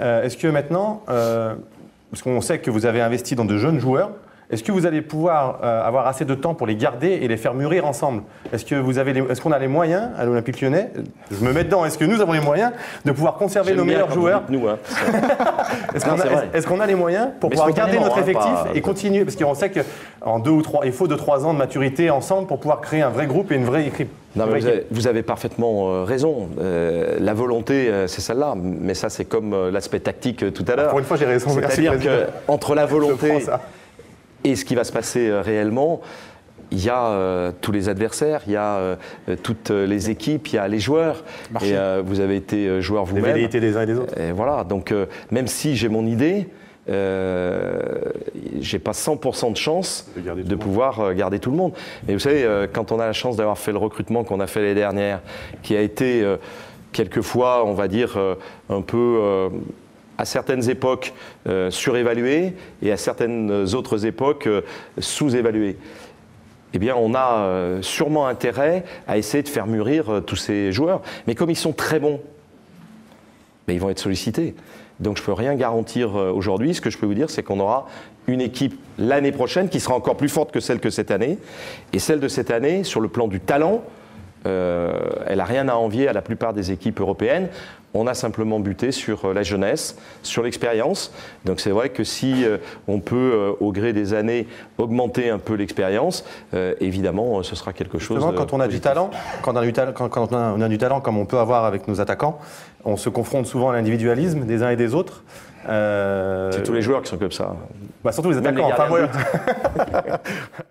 Euh, Est-ce que maintenant, euh, parce qu'on sait que vous avez investi dans de jeunes joueurs, est-ce que vous allez pouvoir euh, avoir assez de temps pour les garder et les faire mûrir ensemble? Est-ce que vous avez, les- est-ce qu'on a les moyens à l'Olympique Lyonnais? Je me mets dedans. Est-ce que nous avons les moyens de pouvoir conserver nos meilleurs joueurs? nous. hein. Est-ce qu'on a, c'est vrai. est-ce qu'on a les moyens pour Mais pouvoir garder notre hein, effectif pas- et continuer? Parce qu'on sait qu'en deux ou trois, il faut deux trois ans de maturité ensemble pour pouvoir créer un vrai groupe et une vraie équipe. Non, mais vous, avez, vous avez parfaitement euh, raison. Euh, la volonté, c'est celle-là. Mais ça, c'est comme l'aspect tactique tout à l'heure. Pour une fois, j'ai raison. Merci, C'est-à-dire qu'entre la volonté ça. Et ce qui va se passer euh, réellement, il y a euh, tous les adversaires, il y a euh, toutes les équipes, il y a les joueurs. Marché. Et euh, vous avez été joueur Les vous-même. velléités des uns et des autres. Et voilà, donc même si j'ai mon idée, j'ai pas 100% de chance De monde. pouvoir garder tout le monde. Mais vous savez, quand on a la chance d'avoir fait le recrutement qu'on a fait l'année dernière, qui a été quelquefois, on va dire, un peu à certaines époques euh, surévalué et à certaines autres époques euh, sous-évalué. Eh bien, on a euh, sûrement intérêt à essayer de faire mûrir tous ces joueurs. Mais comme ils sont très bons, mais ils vont être sollicités. Donc je ne peux rien garantir aujourd'hui. Ce que je peux vous dire, c'est qu'on aura une équipe l'année prochaine qui sera encore plus forte que celle que cette année. Et celle de cette année, sur le plan du talent, elle n'a rien à envier à la plupart des équipes européennes. On a simplement buté sur euh, la jeunesse, sur l'expérience. Donc c'est vrai que si euh, on peut, euh, au gré des années, augmenter un peu l'expérience, euh, évidemment, euh, ce sera quelque chose. Justement, de quand on a du talent, quand on a du talent, quand, on, a, on a du talent comme on peut avoir avec nos attaquants, on se confronte souvent à l'individualisme des uns et des autres. Euh, C'est tous les joueurs qui sont comme ça. bah, surtout les les attaquants. Enfin, de moi-